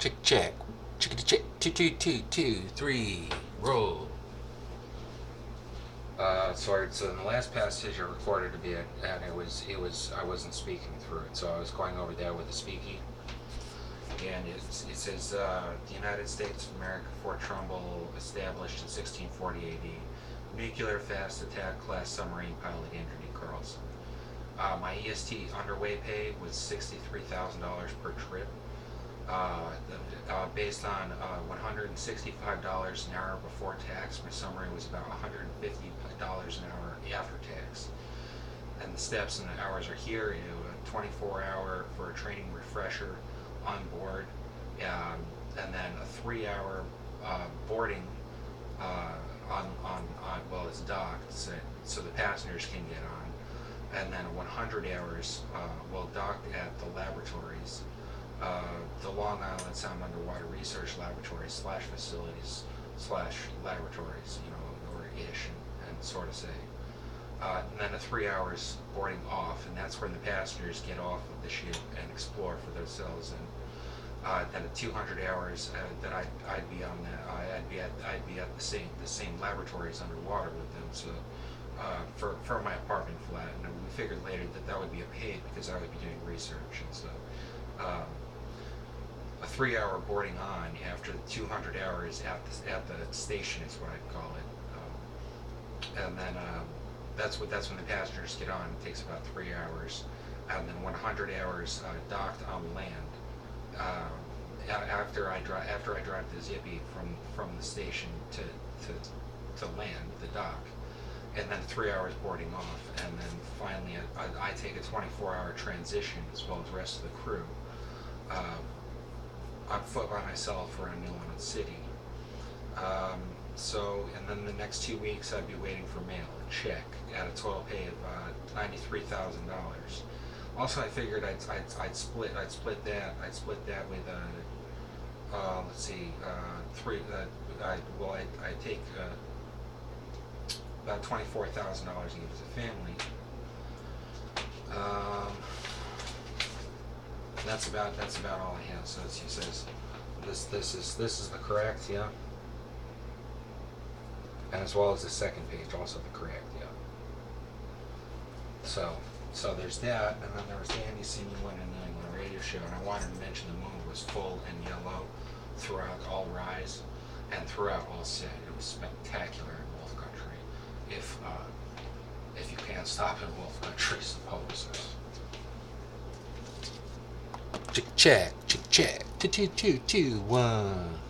Check, check. Chickity check. Two, two, two, two, three. Roll. Uh, sorry. So in the last passage, I recorded a bit, and it was it was I wasn't speaking through it, so I was going over there with the speaky. And it's, it says uh, the United States of America, Fort Trumbull, established in 1640 AD. Nuclear fast attack class submarine pilot Andrew D. Carlson. Uh, my EST underway pay was $63,000 per trip. Uh, uh, based on uh, $165 an hour before tax, my summary was about $150 an hour after tax. And the steps and the hours are here. You know, a 24 hour for a training refresher on board, um, and then a three hour uh, boarding uh, on, on, on, well, it's docked, so, so the passengers can get on. And then 100 hours, uh, well, docked at the laboratories uh, the Sound Underwater Research Laboratory slash facilities slash laboratories, you know, or ish, and, and sort of say. Uh, and then a three hours boarding off, and that's where the passengers get off of the ship and explore for themselves. And uh, then at 200 hours, uh, that I'd, I'd be on the, uh, I'd be at, I'd be at the same, the same laboratories underwater with them. So uh, for for my apartment flat, and we figured later that that would be a paid because I would be doing research, and so. Um, a three-hour boarding on after 200 hours at the, at the station is what I'd call it. Um, and then um, that's what that's when the passengers get on. It takes about three hours, and then 100 hours uh, docked on land. A- after I drive after I drive the Zippy from from the station to to to land the dock, and then three hours boarding off, and then finally I, I take a 24-hour transition as well as the rest of the crew. Um, on foot by myself around New London City. Um, so, and then the next two weeks I'd be waiting for mail, a check, at a total pay of uh, ninety-three thousand dollars. Also, I figured I'd, I'd, I'd split, I'd split that, I'd split that with, uh, uh, let's see, uh, three, uh, I, well, I, I take, uh, about twenty-four thousand dollars it to family. Um, that's about, that's about all I have, so he says, this, this is, this is the correct, yeah? And as well as the second page, also the correct, yeah. So, so there's that, and then there was Andy Senior one and New England Radio Show, and I wanted to mention the moon was full and yellow throughout all rise, and throughout all set, it was spectacular in Wolf Country, if, uh, if you can't stop in Wolf Country, suppose. Check, check, check, check. Two, two, two, two, one.